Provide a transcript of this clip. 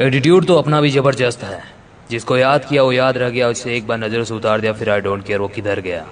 Attitude तो अपना भी ज़बरदस्त है। जिसको याद किया वो याद रह गया, उसे एक बार नज़र से उतार दिया, फिर आई डोंट केयर वो किधर गया?